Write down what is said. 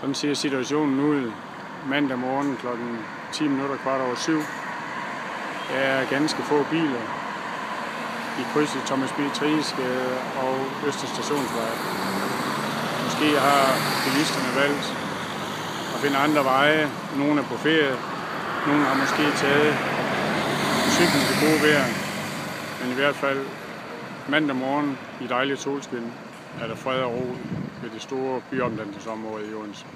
Sådan ser situationen ud mandag morgen kl. 10 minutter kvart over syv. Der er ganske få biler i krydset Thomas B. Triesgade og Øster Stationsvej. Måske har bilisterne valgt at finde andre veje. Nogle er på ferie. Nogle har måske taget cyklen til gode vejr. Men i hvert fald mandag morgen i dejlig solskin er der fred og ro ved det store byomdannelsesområde i Odense.